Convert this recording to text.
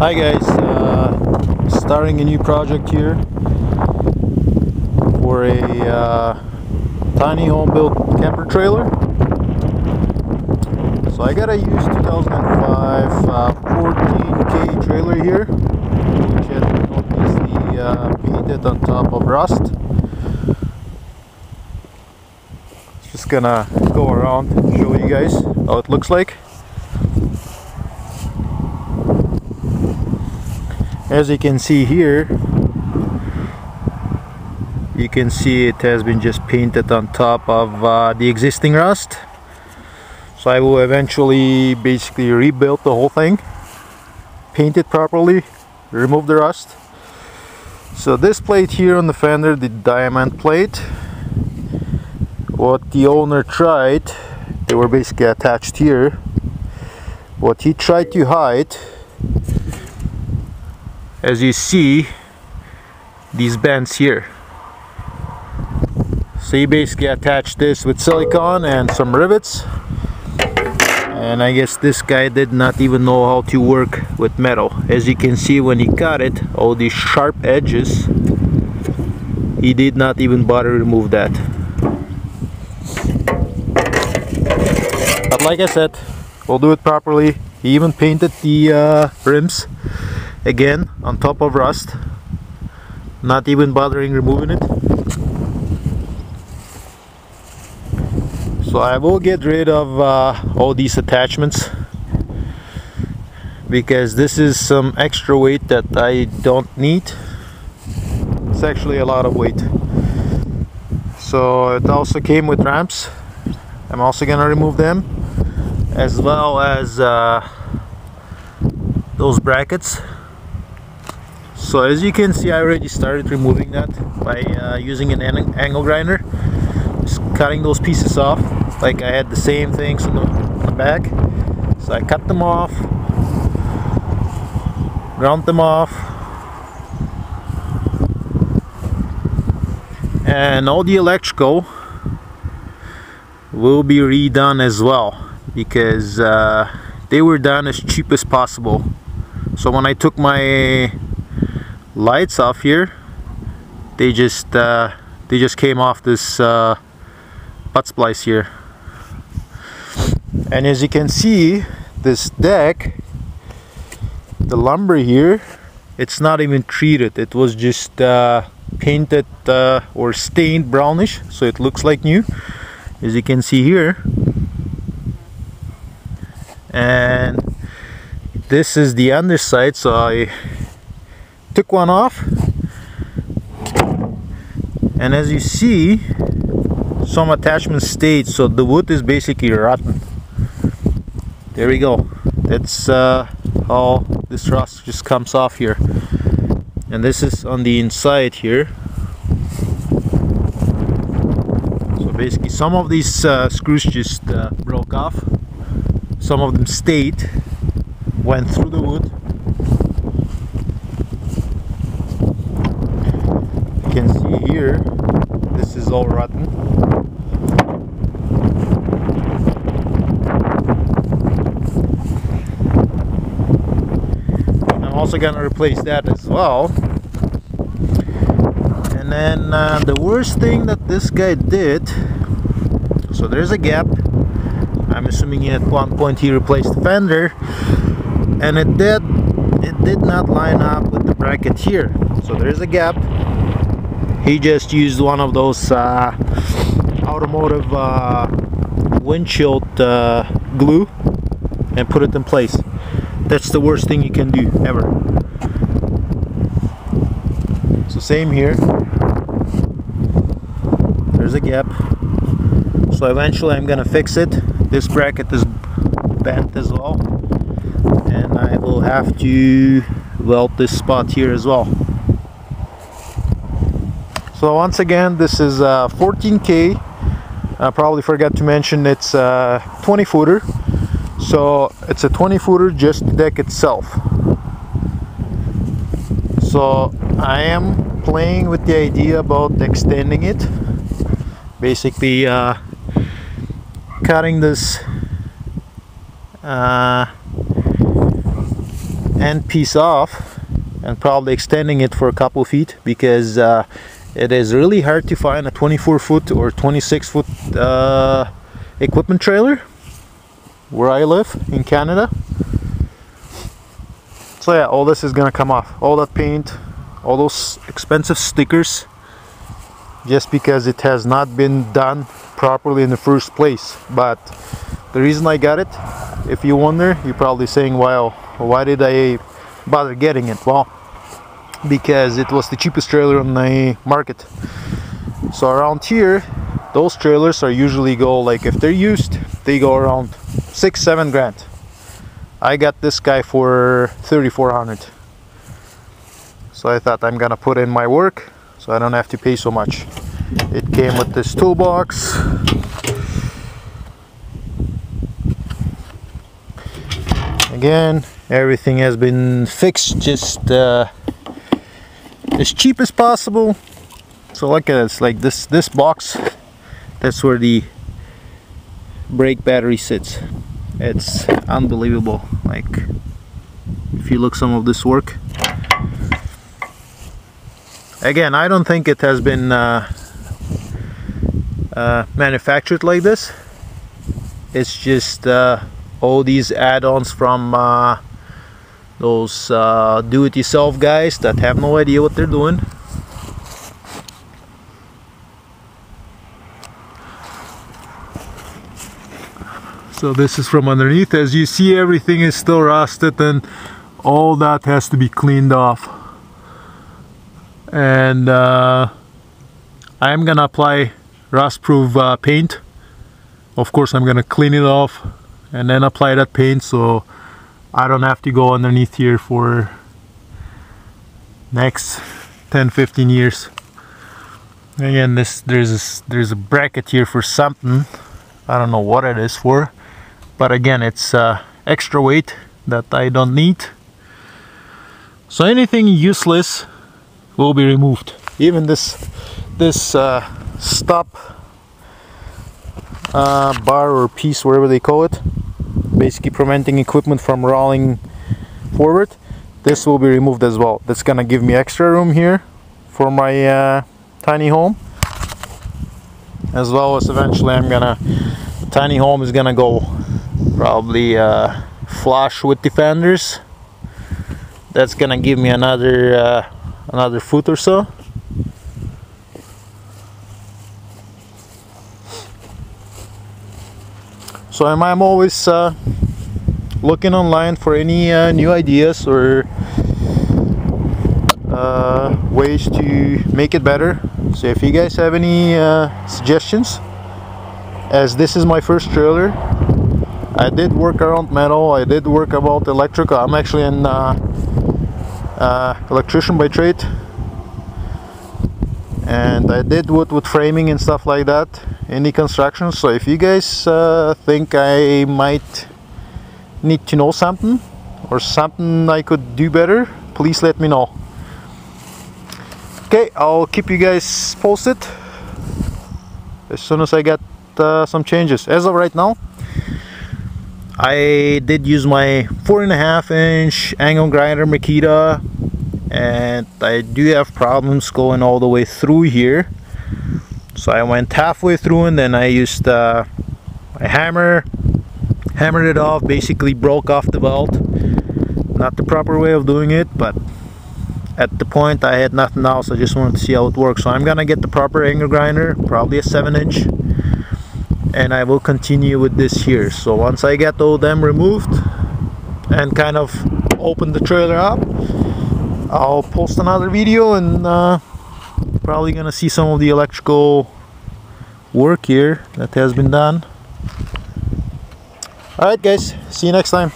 Hi guys, uh, starting a new project here for a uh, tiny home built camper trailer. So I got a used 2005 uh, 14K trailer here, which been obviously uh, painted on top of rust. Just gonna go around and show you guys how it looks like. As you can see here you can see it has been just painted on top of uh, the existing rust. So I will eventually basically rebuild the whole thing paint it properly remove the rust. So this plate here on the fender the diamond plate what the owner tried they were basically attached here. What he tried to hide as you see these bands here. So you basically attach this with silicone and some rivets. And I guess this guy did not even know how to work with metal. As you can see when he cut it all these sharp edges he did not even bother to remove that. But like I said we'll do it properly. He even painted the uh, rims again on top of rust not even bothering removing it. So I will get rid of uh, all these attachments because this is some extra weight that I don't need. It's actually a lot of weight. So it also came with ramps. I'm also gonna remove them as well as uh, those brackets so as you can see I already started removing that by uh, using an angle grinder. Just cutting those pieces off like I had the same things on the, on the back. So I cut them off ground them off and all the electrical will be redone as well because uh, they were done as cheap as possible. So when I took my lights off here. They just uh, they just came off this uh, butt splice here. And as you can see this deck the lumber here it's not even treated. It was just uh, painted uh, or stained brownish so it looks like new as you can see here. And this is the underside so I took one off. And as you see some attachments stayed so the wood is basically rotten. There we go. That's uh, how this rust just comes off here. And this is on the inside here. So basically some of these uh, screws just uh, broke off. Some of them stayed went through the wood can see here this is all rotten. I'm also gonna replace that as well. And then uh, the worst thing that this guy did so there's a gap. I'm assuming at one point he replaced the fender. And it did it did not line up with the bracket here. So there's a gap he just used one of those uh, automotive uh, windshield uh, glue and put it in place. That's the worst thing you can do ever. So same here. There's a gap. So eventually I'm gonna fix it. This bracket is bent as well. And I will have to weld this spot here as well so once again this is a 14k I probably forgot to mention it's a 20 footer so it's a 20 footer just the deck itself. So I am playing with the idea about extending it. Basically uh, cutting this uh, end piece off and probably extending it for a couple feet because uh, it is really hard to find a 24 foot or 26 foot uh, equipment trailer where I live in Canada. So yeah all this is gonna come off. All that paint all those expensive stickers just because it has not been done properly in the first place. But the reason I got it if you wonder you're probably saying well why did I bother getting it? Well because it was the cheapest trailer on the market. So around here those trailers are usually go like if they're used they go around six seven grand. I got this guy for 3400 so I thought I'm gonna put in my work so I don't have to pay so much. It came with this toolbox. Again everything has been fixed just uh, as cheap as possible. So look at this like this this box that's where the brake battery sits. It's unbelievable. Like if you look some of this work. Again I don't think it has been uh, uh, manufactured like this. It's just uh, all these add-ons from uh, those uh, do-it-yourself guys that have no idea what they're doing. So this is from underneath. As you see everything is still rusted and all that has to be cleaned off. And uh, I'm gonna apply rust proof uh, paint. Of course I'm gonna clean it off and then apply that paint. So I don't have to go underneath here for next 10-15 years. Again this there's a, there's a bracket here for something. I don't know what it is for but again it's uh, extra weight that I don't need. So anything useless will be removed. Even this this uh, stop uh, bar or piece whatever they call it basically preventing equipment from rolling forward. This will be removed as well. That's gonna give me extra room here for my uh, tiny home. As well as eventually I'm gonna tiny home is gonna go probably uh, flush with defenders. That's gonna give me another uh, another foot or so so I'm, always uh, looking online for any uh, new ideas or uh, ways to make it better so if you guys have any uh, suggestions as this is my first trailer I did work around metal, I did work about electrical. I'm actually an uh, uh, electrician by trade. And I did wood with framing and stuff like that in the construction. So if you guys uh, think I might need to know something or something I could do better, please let me know. Okay, I'll keep you guys posted as soon as I get uh, some changes. As of right now, I did use my four and a half inch angle grinder Makita and I do have problems going all the way through here. So I went halfway through and then I used uh, a hammer hammered it off basically broke off the belt. Not the proper way of doing it but at the point I had nothing else. I just wanted to see how it works. So I'm gonna get the proper angle grinder probably a 7 inch and I will continue with this here. So once I get all them removed and kind of open the trailer up I'll post another video and uh, probably gonna see some of the electrical work here that has been done. Alright guys. See you next time